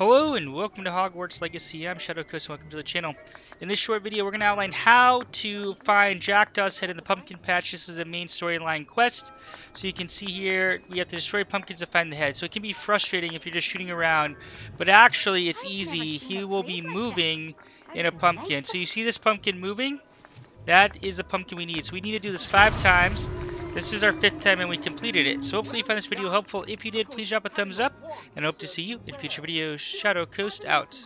Hello and welcome to Hogwarts Legacy. I'm Shadowcoast and welcome to the channel. In this short video, we're going to outline how to find Jackdaw's head in the pumpkin patch. This is a main storyline quest. So you can see here, we have to destroy pumpkins to find the head. So it can be frustrating if you're just shooting around, but actually it's easy. He will be moving in a pumpkin. So you see this pumpkin moving? That is the pumpkin we need. So we need to do this five times. This is our fifth time and we completed it, so hopefully you found this video helpful. If you did, please drop a thumbs up, and hope to see you in future videos. Shadowcoast out.